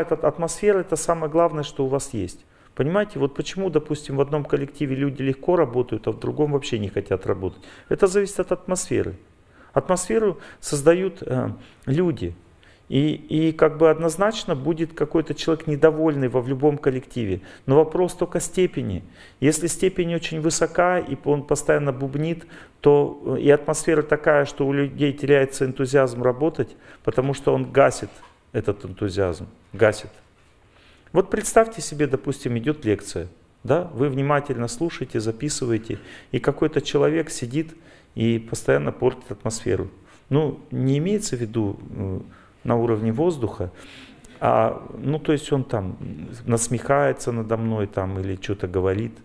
Эта атмосфера это самое главное, что у вас есть. Понимаете, вот почему, допустим, в одном коллективе люди легко работают, а в другом вообще не хотят работать. Это зависит от атмосферы. Атмосферу создают э, люди. И, и как бы однозначно будет какой-то человек недовольный во в любом коллективе. Но вопрос только степени. Если степень очень высока, и он постоянно бубнит, то э, и атмосфера такая, что у людей теряется энтузиазм работать, потому что он гасит этот энтузиазм, гасит. Вот представьте себе, допустим, идет лекция, да, вы внимательно слушаете, записываете, и какой-то человек сидит и постоянно портит атмосферу. Ну, не имеется в виду э, на уровне воздуха, а, ну, то есть он там насмехается надо мной там или что-то говорит.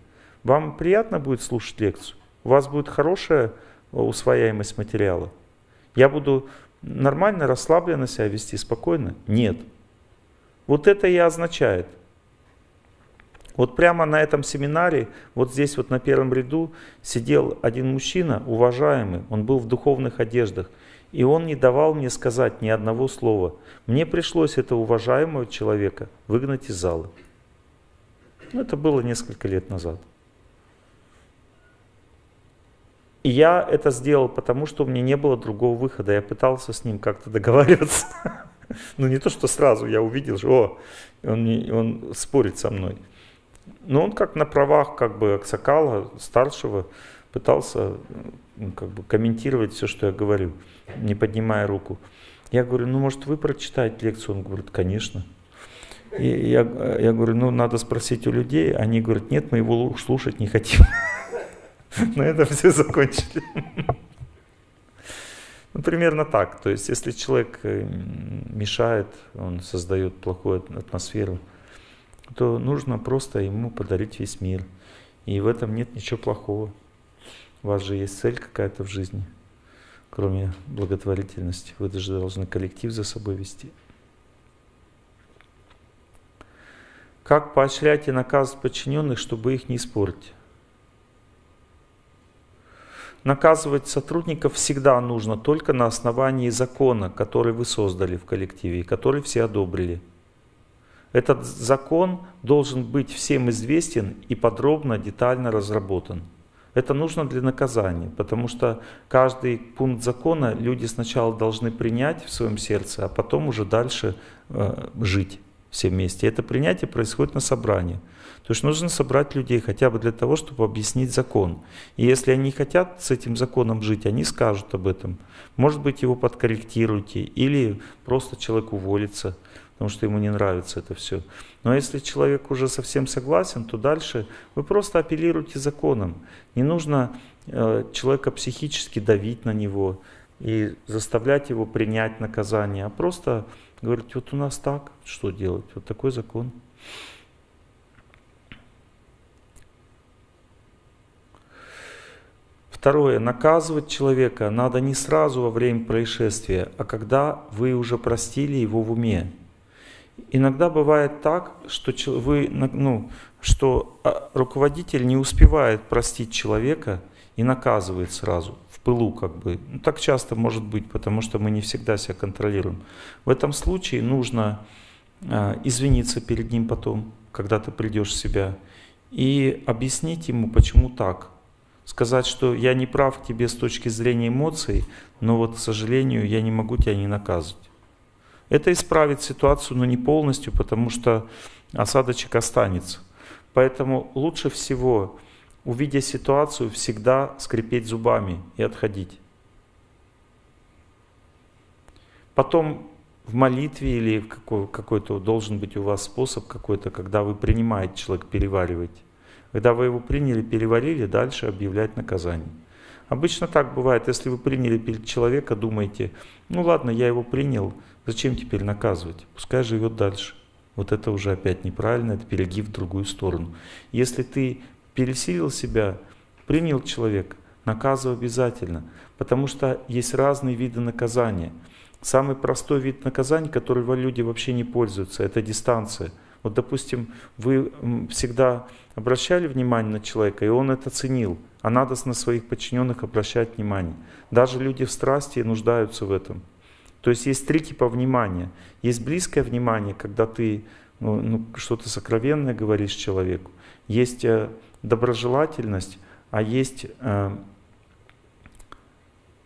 Вам приятно будет слушать лекцию? У вас будет хорошая усвояемость материала? Я буду нормально, расслабленно себя вести, спокойно? Нет. Вот это и означает. Вот прямо на этом семинаре, вот здесь вот на первом ряду сидел один мужчина, уважаемый, он был в духовных одеждах. И он не давал мне сказать ни одного слова. Мне пришлось этого уважаемого человека выгнать из зала. Ну, это было несколько лет назад. И я это сделал, потому что у меня не было другого выхода. Я пытался с ним как-то договариваться. Ну не то, что сразу я увидел, что о, он, он спорит со мной. Но он как на правах как бы Аксакала, старшего, пытался ну, как бы комментировать все, что я говорю не поднимая руку. Я говорю, ну может вы прочитаете лекцию? Он говорит, конечно. И я, я говорю, ну надо спросить у людей. Они говорят, нет, мы его слушать не хотим. На этом все закончили. Ну, примерно так. То есть, если человек э, мешает, он создает плохую атмосферу, то нужно просто ему подарить весь мир. И в этом нет ничего плохого. У вас же есть цель какая-то в жизни кроме благотворительности. Вы даже должны коллектив за собой вести. Как поощрять и наказывать подчиненных, чтобы их не испортить? Наказывать сотрудников всегда нужно только на основании закона, который вы создали в коллективе и который все одобрили. Этот закон должен быть всем известен и подробно, детально разработан. Это нужно для наказания, потому что каждый пункт закона люди сначала должны принять в своем сердце, а потом уже дальше э, жить все вместе. Это принятие происходит на собрании. То есть нужно собрать людей хотя бы для того, чтобы объяснить закон. И если они хотят с этим законом жить, они скажут об этом. Может быть, его подкорректируйте или просто человек уволится потому что ему не нравится это все. Но если человек уже совсем согласен, то дальше вы просто апеллируете законом. Не нужно э, человека психически давить на него и заставлять его принять наказание, а просто говорить, вот у нас так, что делать, вот такой закон. Второе. Наказывать человека надо не сразу во время происшествия, а когда вы уже простили его в уме. Иногда бывает так, что, вы, ну, что а, руководитель не успевает простить человека и наказывает сразу, в пылу как бы. Ну, так часто может быть, потому что мы не всегда себя контролируем. В этом случае нужно э, извиниться перед ним потом, когда ты придешь в себя, и объяснить ему, почему так. Сказать, что я не прав к тебе с точки зрения эмоций, но вот, к сожалению, я не могу тебя не наказывать. Это исправит ситуацию, но не полностью, потому что осадочек останется. Поэтому лучше всего, увидя ситуацию, всегда скрипеть зубами и отходить. Потом в молитве или какой-то должен быть у вас способ какой-то, когда вы принимаете человека, перевариваете. Когда вы его приняли, переварили, дальше объявлять наказание. Обычно так бывает, если вы приняли человека, думаете, ну ладно, я его принял, Зачем теперь наказывать? Пускай живет дальше. Вот это уже опять неправильно, это перегиб в другую сторону. Если ты пересилил себя, принял человека, наказывай обязательно, потому что есть разные виды наказания. Самый простой вид наказания, который люди вообще не пользуются, это дистанция. Вот, допустим, вы всегда обращали внимание на человека, и он это ценил, а надо на своих подчиненных обращать внимание. Даже люди в страсти нуждаются в этом. То есть есть три типа внимания. Есть близкое внимание, когда ты ну, ну, что-то сокровенное говоришь человеку. Есть э, доброжелательность, а есть, э,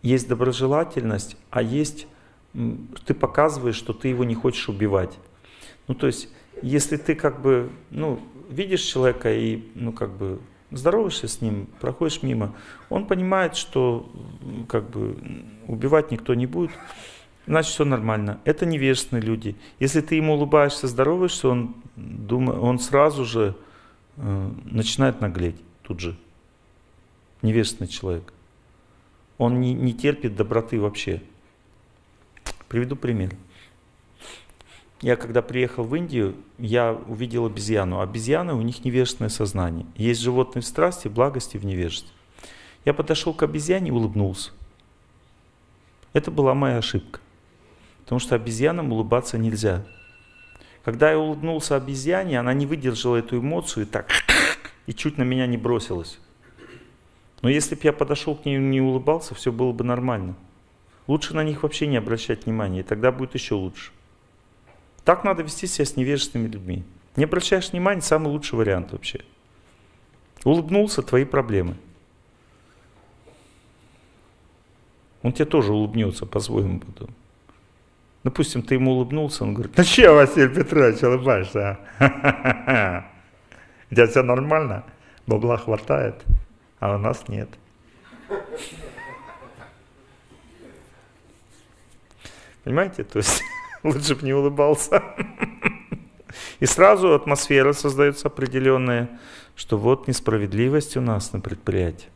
есть доброжелательность, а есть ты показываешь, что ты его не хочешь убивать. Ну, то есть, если ты как бы, ну, видишь человека и, ну, как бы, здороваешься с ним, проходишь мимо, он понимает, что, как бы, убивать никто не будет, значит, все нормально. Это невежественные люди. Если ты ему улыбаешься, здороваешься, он, думает, он сразу же э, начинает наглеть тут же. Невежественный человек. Он не, не терпит доброты вообще. Приведу пример. Я когда приехал в Индию, я увидел обезьяну. Обезьяны, у них невежественное сознание. Есть животные в страсти, благости, в невежестве. Я подошел к обезьяне и улыбнулся. Это была моя ошибка. Потому что обезьянам улыбаться нельзя. Когда я улыбнулся обезьяне, она не выдержала эту эмоцию и так и чуть на меня не бросилась. Но если бы я подошел к ней и не улыбался, все было бы нормально. Лучше на них вообще не обращать внимания, и тогда будет еще лучше. Так надо вести себя с невежественными людьми. Не обращаешь внимания, самый лучший вариант вообще. Улыбнулся, твои проблемы. Он тебе тоже улыбнется по-своему потом. Допустим, ты ему улыбнулся, он говорит, ну что, Василий Петрович, улыбаешься, а? У тебя все нормально, бабла хватает, а у нас нет. Понимаете, то есть лучше бы не улыбался. И сразу атмосфера создается определенная, что вот несправедливость у нас на предприятии.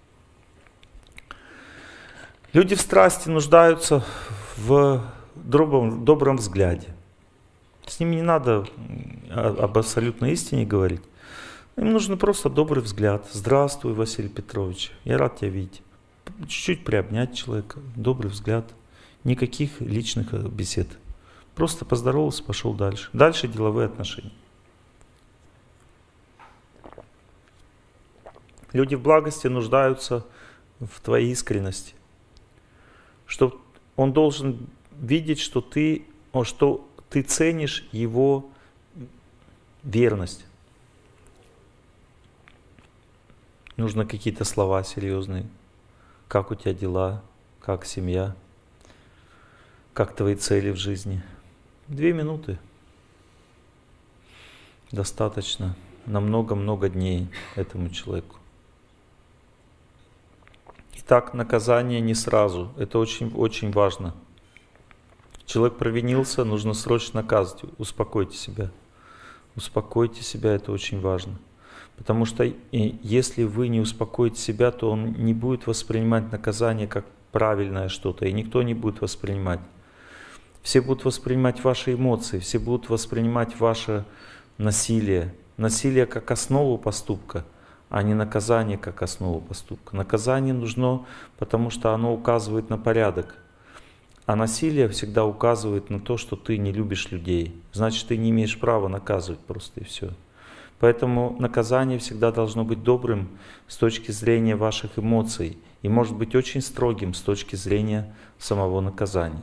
Люди в страсти нуждаются в добром, добром взгляде. С ними не надо об абсолютной истине говорить. Им нужен просто добрый взгляд. Здравствуй, Василий Петрович, я рад тебя видеть. Чуть-чуть приобнять человека, добрый взгляд. Никаких личных бесед. Просто поздоровался, пошел дальше. Дальше деловые отношения. Люди в благости нуждаются в твоей искренности. Что он должен видеть, что ты, что ты ценишь его верность. Нужно какие-то слова серьезные. Как у тебя дела? Как семья? Как твои цели в жизни? Две минуты. Достаточно на много-много дней этому человеку. Итак, наказание не сразу. Это очень-очень важно. Человек провинился, нужно срочно наказывать. Успокойте себя. Успокойте себя, это очень важно. Потому что если вы не успокоите себя, то он не будет воспринимать наказание как правильное что-то, и никто не будет воспринимать. Все будут воспринимать ваши эмоции, все будут воспринимать ваше насилие. Насилие как основу поступка, а не наказание как основу поступка. Наказание нужно, потому что оно указывает на порядок. А насилие всегда указывает на то, что ты не любишь людей. Значит, ты не имеешь права наказывать просто и все. Поэтому наказание всегда должно быть добрым с точки зрения ваших эмоций и может быть очень строгим с точки зрения самого наказания.